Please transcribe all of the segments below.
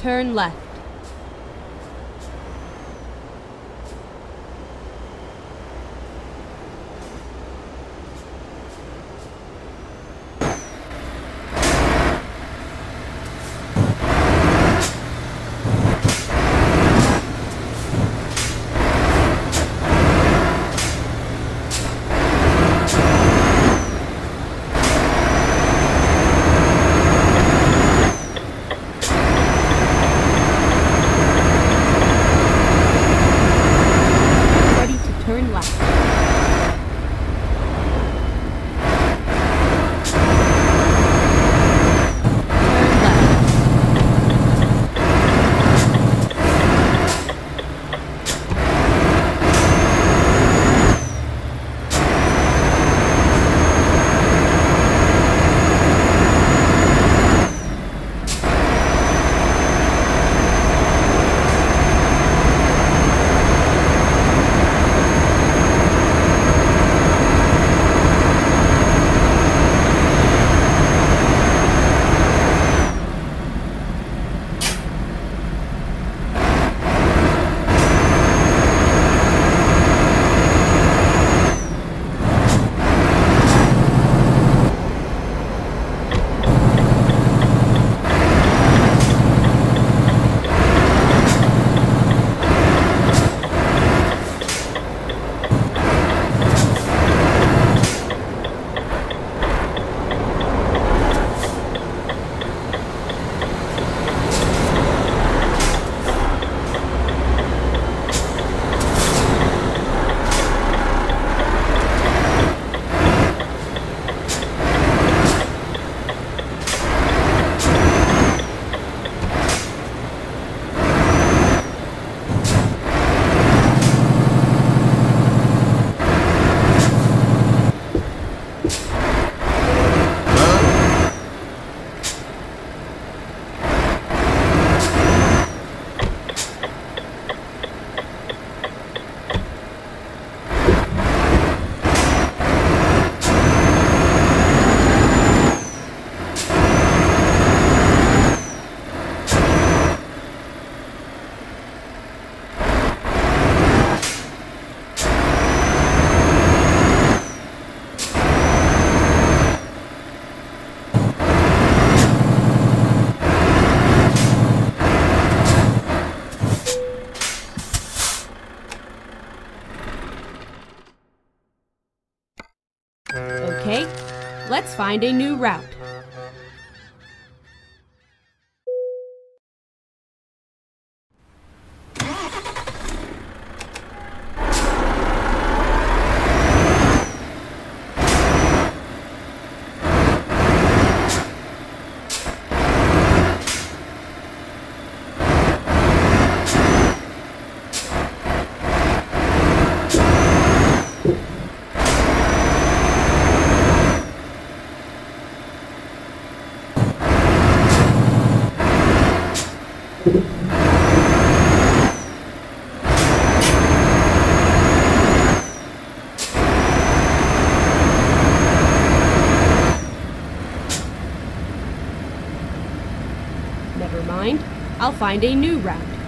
Turn left. Find a new route. I'll find a new route.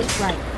Exit right.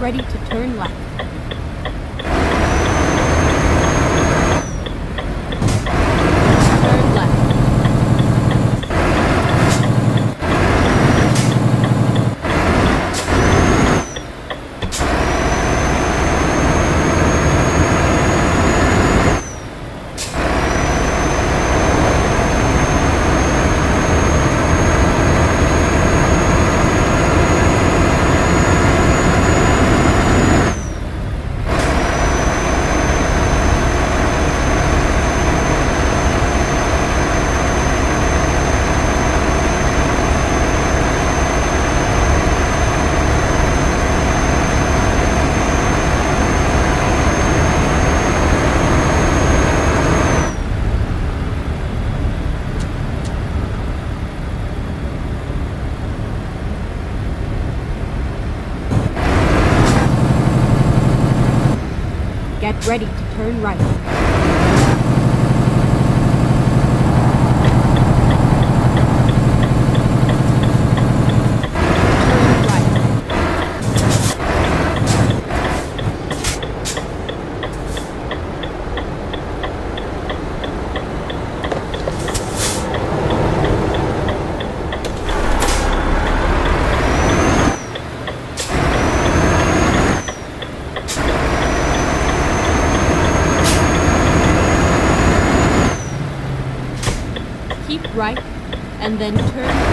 Ready to turn left. Turn left. Get ready to turn right. Turn right. Keep right and then turn.